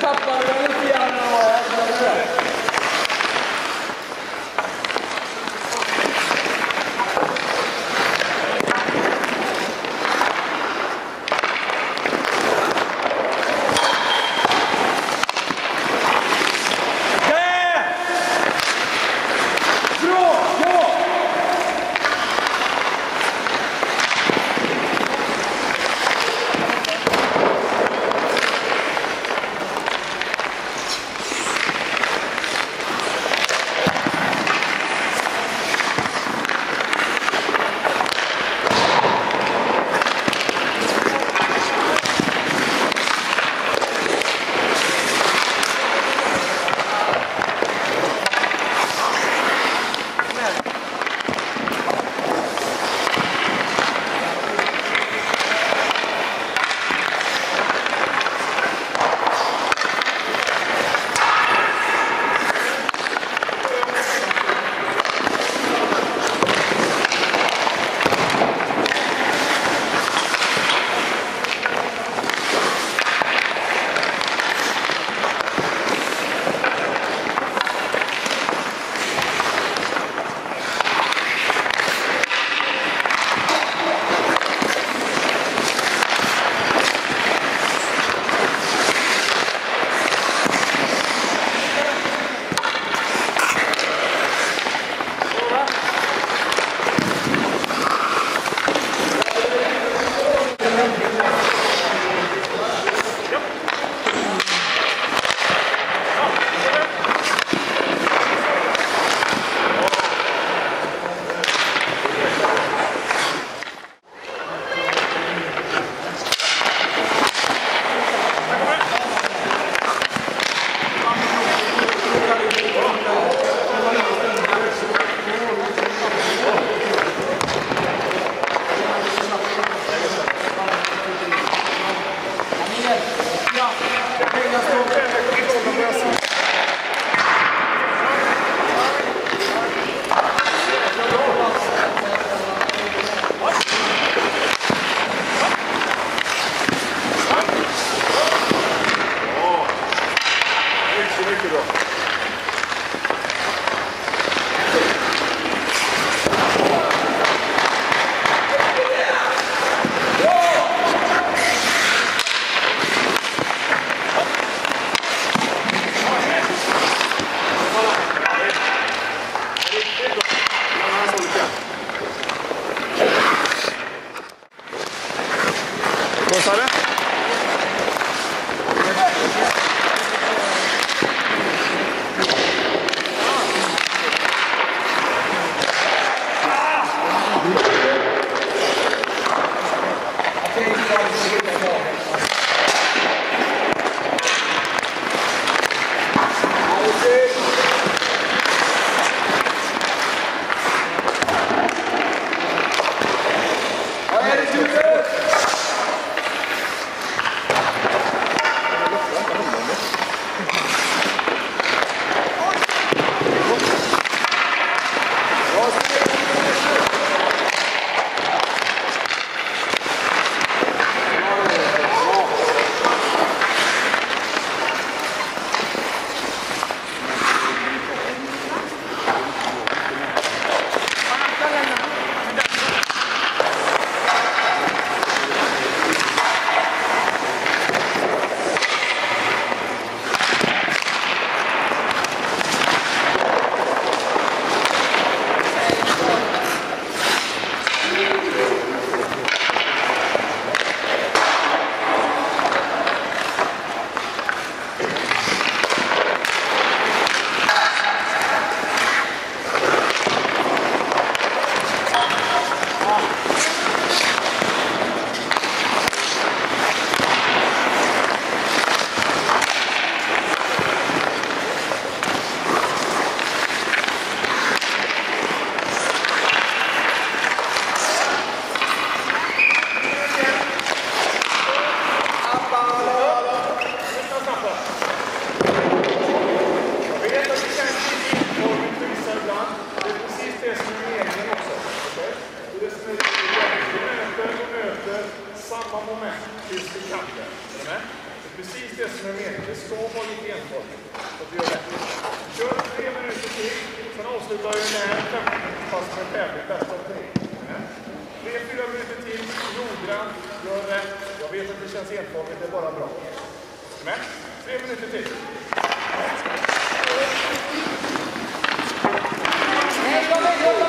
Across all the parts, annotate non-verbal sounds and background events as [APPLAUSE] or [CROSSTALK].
Kaplanları noggrant, gör rätt. Jag vet att det känns enformigt, det är bara bra. Men, tre minuter till. Nej,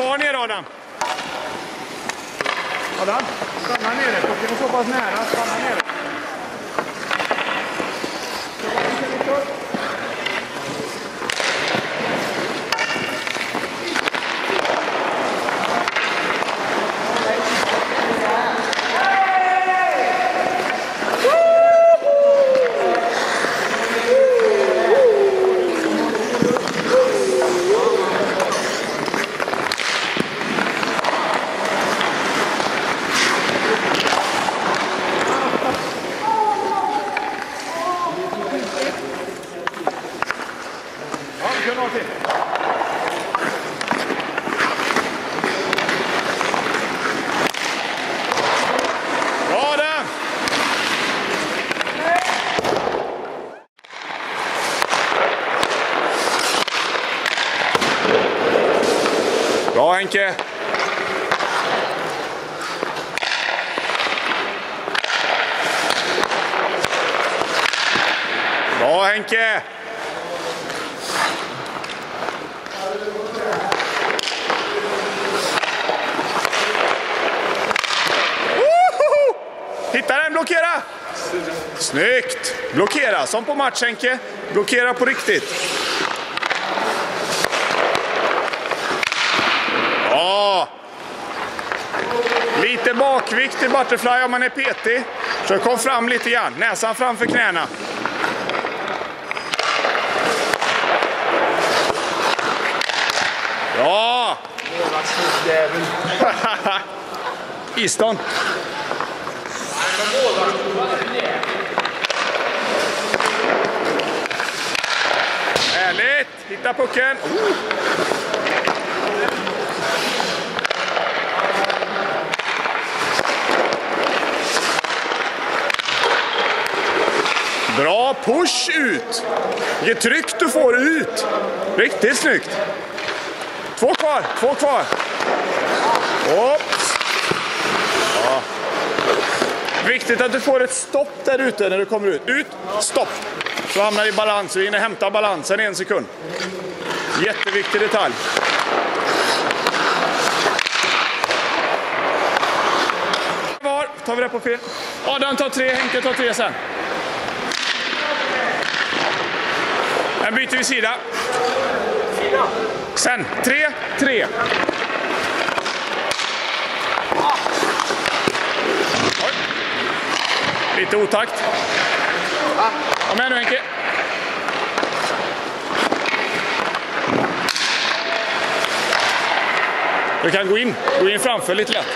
Kvar nere Adam. Adam, stanna nere. Pucken är så pass nära. Stanna nere. Ja, vi kör några till. Bra där! Bra Henke! Bra Henke! Woho! Hitta den, blockera! Snyggt! Blockera, som på match Henke. Blockera på riktigt. Ja! Lite bakvikt i butterfly om man är petig. Så kom fram lite grann. Näsan framför knäna. Ja! [LAUGHS] Easton. Härligt! Hitta pucken. Bra push ut! Vilket tryck du får ut! Riktigt snyggt! Två kvar, två kvar. Oops. Ja. Viktigt att du får ett stopp där ute när du kommer ut. Ut, stopp. Så hamnar i balans. Vi hinner hämta balansen i en sekund. Jätteviktig detalj. Var tar vi det på film. Adam tar tre, Henke tar tre sen. Sen byter vi sida. Sen, tre, tre. Oj. Lite otakt. Kom igen nu Henke. Du kan gå in. Gå in framför lite lätt.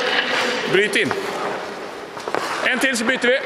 Bryt in. En till så byter vi.